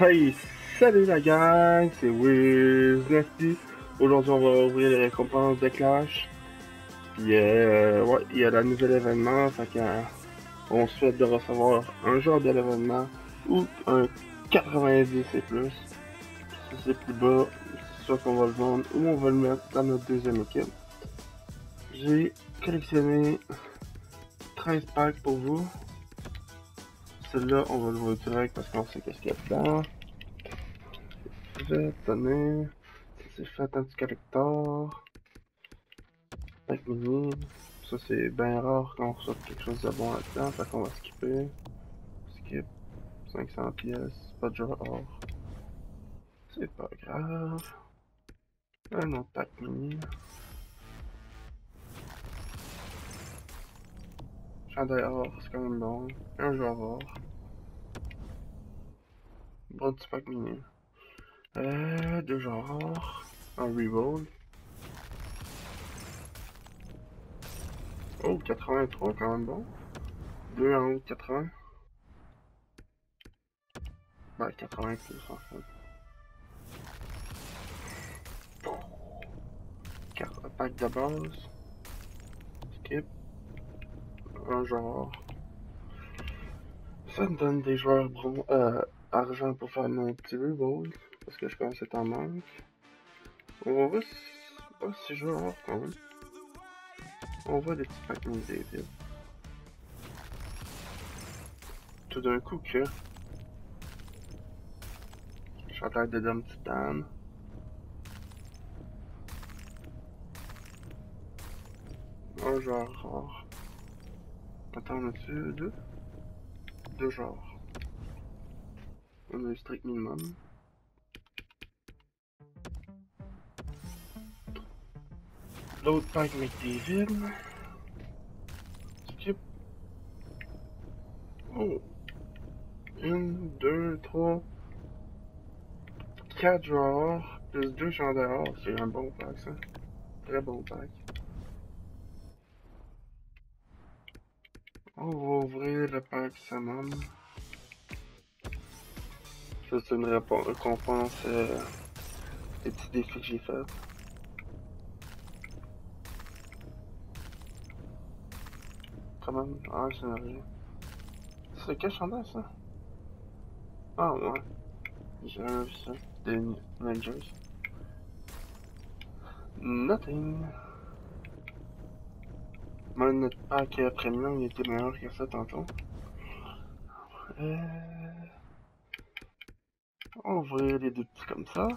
Hey, salut la gang, c'est Wiz. Aujourd'hui, on va ouvrir les récompenses de Clash. Puis, euh, ouais, il y a la nouvel événement, fait qu'on on souhaite de recevoir un genre de l'événement ou un 90 et plus. Si c'est plus bas, soit qu'on va le vendre ou on va le mettre dans notre deuxième équipe. J'ai collectionné 13 packs pour vous. Celui-là, on va le voir direct parce qu'on sait qu'est-ce qu'il y a dedans. Je donner. C'est fait un petit collector. Pack mini. Ça, c'est bien rare qu'on reçoive quelque chose de bon là-dedans. Fait qu'on va skipper. Skip. 500 pièces. Pas de jeu or. C'est pas grave. Un autre pack mini. Chandail or, c'est quand même bon. Un joueur or. Petit pack mini. Euh, deux or. Un reroll. Oh, 83 quand même bon. Deux en haut de 80. Ouais, 80 plus en fait. Carte pack de base. Skip. Un joueur. Ça me donne des joueurs bron euh, argent pour faire mon petit reroll. Parce que je pense que c'est en manque. On va voir si, pas si joueurs quand même. On voit des petits packs. Tout d'un coup que... Chanteur de Dame Titan. Un genre. Attends, on a-tu deux? Deux genres. On a le strict minimum. L'autre des vides. Skip. Oh. Une, deux, trois. Quatre joueurs. Plus deux chandeliers. C'est un bon pack ça. Très bon pack. On va ouvrir le pack Samon. Ça c'est une récompense euh, des petits défis que j'ai fait. Quand même, ah c'est rien. C'est quel chandail ça? Ah ouais. J'ai jamais vu ça. Des Rangers. Nothing. Moi, notre pack premium, il était meilleur que ça tantôt. Euh... On ouvrir les deux petits comme ça.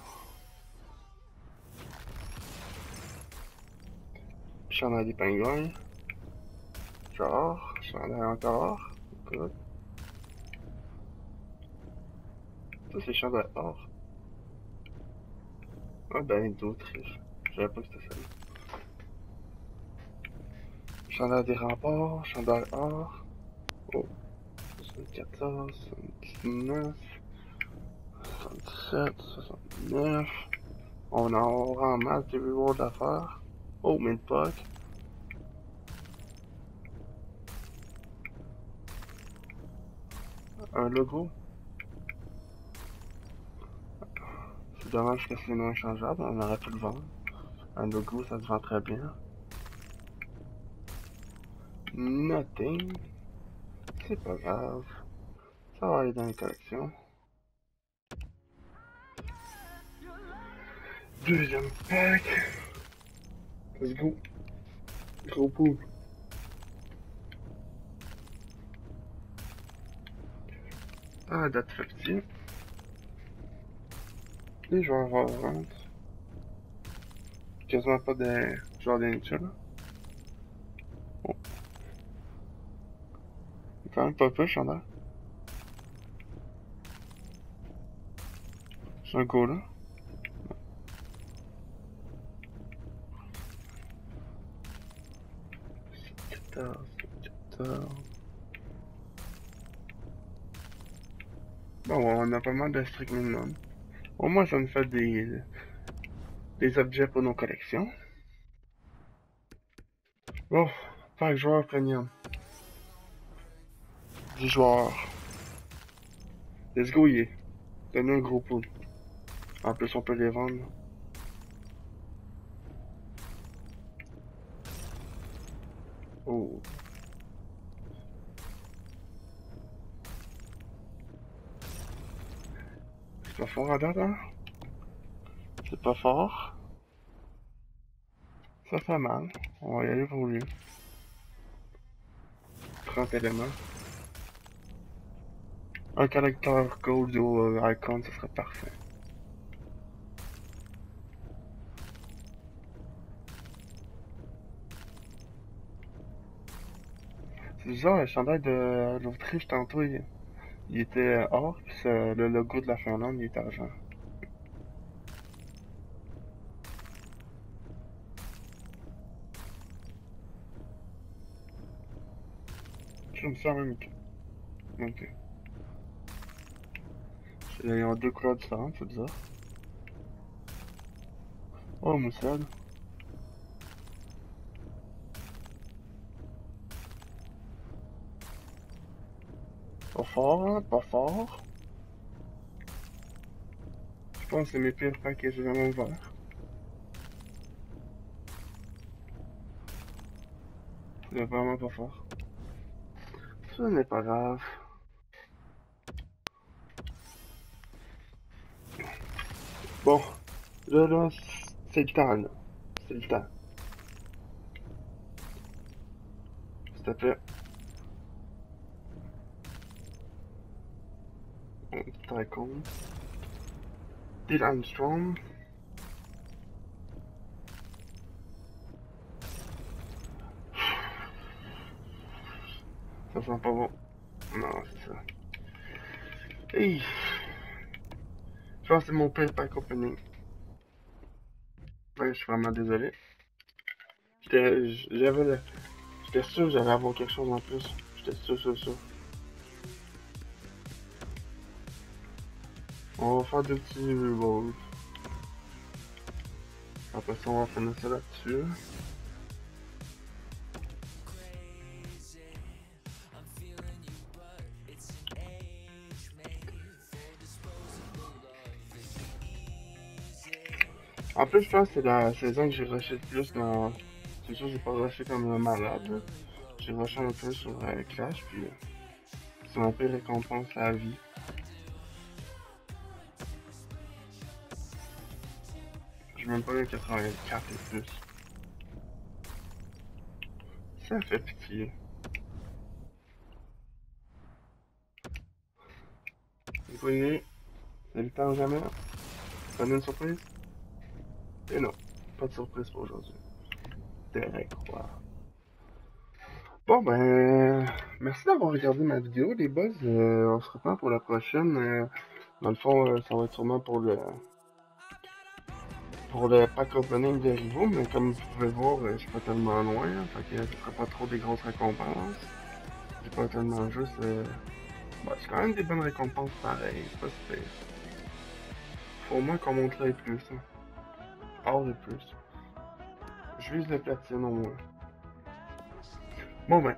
J'en ai des pingouins. Genre, j'en ai encore. Écoute. Ça, c'est chandail or. Ah ben, d'Autriche. Je savais pas que c'était ça. Chandail des remparts, chandail or. Oh. 74, 79, 77, 69. On aura en masse des rewards à faire. Oh, mais puck. Un logo. C'est dommage que c'est non échangeable, on aurait pu le vendre. Un logo, ça se vend très bien. Nothing. C'est pas grave. Ça va aller dans les collections. Deuxième pack. Let's go. Gros pool. Ah, date factice. Les joueurs rentrent. Quasiment pas de joueurs de nature là. Oh. Quand même pas peu, Chandler. C'est un go là. Bon, on a pas mal de strict minimum. Au moins, ça nous fait des, des objets pour nos collections. Bon, pack joueur premium. 10 joueurs. Let's go, yeah. Donner un gros pool. En plus, on peut les vendre. C'est pas fort à date, hein? C'est pas fort. Ça fait mal. On va y aller pour lui. 30 éléments. Un caractère au euh, icon, ce serait parfait. Bizarre, le chandail de l'Autriche tantôt, il, il était or, puis le logo de la Finlande, il était argent. Je me sens même. Ok. Ils ont deux couleurs différentes, c'est bizarre. Oh, moussade. Pas fort, hein? Pas fort. Je pense que c'est mes pires packs que j'ai jamais. C'est vraiment pas fort. Ce n'est pas grave. Bon, là, là, c'est le temps. C'est le temps. S'il te plaît. Con. Dylan Armstrong. Ça sent pas bon. Non, c'est ça. Hey. Je pense que c'est mon pire pack opening. Ouais, je suis vraiment désolé. J'étais j'avais J'étais sûr que j'allais avoir quelque chose en plus. J'étais sûr, sûr, sûr. On va faire deux petits revolves. Après ça, on va finir ça là-dessus. En plus, je c'est la saison que j'ai rushé le plus. C'est sûr, j'ai pas rushé comme un malade. J'ai rushé un peu sur euh, Clash, puis c'est un peu récompense la vie. Même pas eu 84 et plus. Ça fait pitié. Vous voyez, c'est le temps jamais. Ça donne une surprise? Et non, pas de surprise pour aujourd'hui. Quoi. Bon ben, merci d'avoir regardé ma vidéo les boys. Euh, on se reprend pour la prochaine. Euh, dans le fond, euh, ça va être sûrement pour le pour le pack opening de Rivo, mais comme vous pouvez voir, euh, je suis pas tellement loin, hein, fait que pas trop des grosses récompenses. J'ai pas tellement juste. Euh... Bah, c'est quand même des bonnes récompenses pareilles, c'est. Faut au moins qu'on monte là et plus. Hein. Or et plus. Je vise le platine au moins. Bon ben,